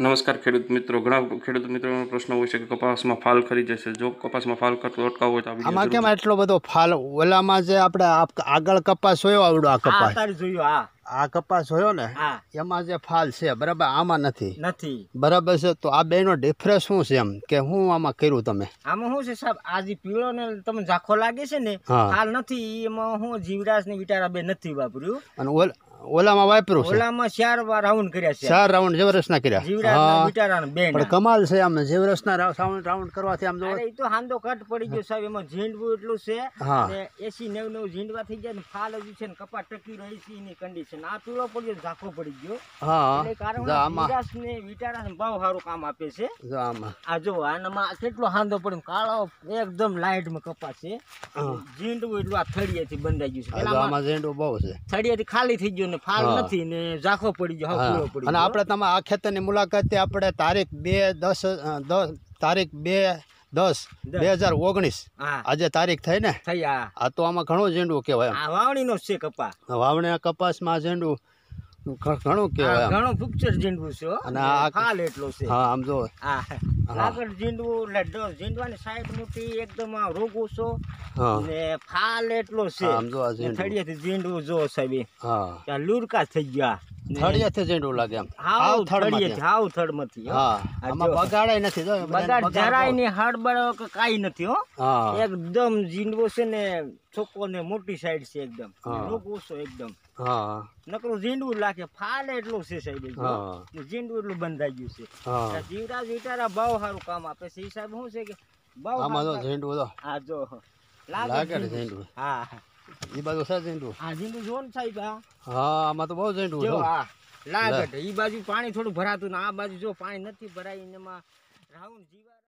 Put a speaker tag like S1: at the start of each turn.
S1: નમસ્કાર ખેડૂત મિત્રો. ઘણા ખેડૂત મિત્રોનો પ્રશ્ન હોય છે કે કપાસમાં ફાલ ખરી જશે. જો કપાસમાં ફાલ કરતો અટકાવ હોય તો
S2: આમાં કેમ એટલો બધો ફાલ? ઓલામાં જે આપણે આગળ કપાસ હોયો આવડો આ કપાસ.
S3: જોયો
S2: આ કપાસ હોયો ને એમાં જે ફાલ છે બરાબર? આમાં નથી.
S3: નથી.
S2: બરાબર છે? તો આ બેનો ડિફરન્સ શું છે એમ? કે હું આમાં કર્યું તમે?
S3: આમાં શું છે સાહેબ? આ જે પીળો ને તમને ઝાખો લાગે છે ને ફાલ નથી એમાં હું જીવરાજ ને વિટારા બે નથી વાપર્યું.
S2: અને ઓલ- ઓલામાં વાપરું છે?
S3: ઓલામાં ચાર રાઉન્ડ કર્યા છે.
S2: ચાર રાઉન્ડ જેવરસના કર્યા. હા.
S3: વિટારા ને
S2: પણ કમાલ છે આમ જેવરસના રાઉન્ડ રાઉન્ડ કરવાથી આમ જો
S3: એ તો હાંદો કટ પડી ગયો સાહેબ એમાં ઝીંડવું એટલું છે. ને એસી નેવ નેવ ઝીંડવા થઈ ગયા ને ફાલ હજી છે ને કપા ટકી રહી છે એની કન્ડિશન આ પીળો પડી ગયો ઝાખો પડી ગયો.
S2: હા.
S3: એટલે કારણ
S2: કે આમાં.
S3: જીવરાજ ને વિટારા ને બહુ સારું કામ આપે છે.
S2: જો આમાં.
S3: આ જો આનામાં કેટલો હાંદો પડ્યો કાળો એકદમ લાઈટમાં કપા છે. ઝીંડવું એટલું આ થળિયેથી બંધાઈ ગયું છે.
S2: આમાં ઝેંડું બહુ છે.
S3: થળિયેથી ખાલી થઈ ગયો ને ફાલ નથી ને ઝાખો પડી ગયો
S2: હા.
S3: પડી
S2: અને આપણે તમે આ ખેતરની મુલાકાતે આપણે તારીખ બે દસ દસ તારીખ બે દસ બે હજાર ઓગણીસ. આજે તારીખ થઈ ને?
S3: આ
S2: તો આમાં ઘણું ઝીંડું કહેવાય
S3: વાવણીનો છે
S2: કપાસ. વાવણી કપાસ કપાસમાં ઝીંડું ઘણું
S3: કેવાય
S2: કહેવાય
S3: ઘણું પિક્ચર ઝીંડવું છે
S2: અને આ-
S3: ફાલ એટલો છે.
S2: હા આમ જો.
S3: આગળ ઝીંડવું એટલે ઝીંડવાની સાઈડ મોટી એકદમ રોગ ઓછો ને ફાલ એટલો છે.
S2: આમ જો આ
S3: ને
S2: ઝીંડું.
S3: જો સાહેબ
S2: હા.
S3: ત્યાં લુરકા થઈ ગયા.
S2: થળિયાથી ઝીંડું લાગે એમ.
S3: હાવ
S2: હાવ
S3: હાવ થડમાંથી હા.
S2: આમાં બગાડાય નથી જો
S3: બગાડ
S2: બગાડ
S3: જરાય
S2: બહુ.
S3: હડબડ કે કાંઈ નથી હો. એકદમ ઝીંડવો છે ને ચોખ્ખો ને મોટી સાઈડ છે એકદમ. રોગ ઓછો એકદમ.
S2: હા.
S3: નકરું ઝીંડવું લાગે ફાલ એટલું છે સાહેબ.
S2: હા.
S3: ને ઝીંડવું એટલું બંધાઈ ગયું છે.
S2: હા.
S3: જીવરાજ વિટારા બહુ સારું કામ આપે છે. સાહેબ શું છે કે બહુ
S2: આમાં જો ઝીંડું જો. લાગે ઝીંડું.
S3: હા.
S2: એ બાજુ છે ઝીંડું?
S3: આ ઝીંડવું જો ને સાહેબ
S2: હા. આમાં તો બહુ ઝીંડું
S3: જો
S2: જો
S3: આ એ બાજુ પાણી થોડું ભરાતું ને આ બાજુ જો પાણી નથી ભરાય ને એમાં જીવા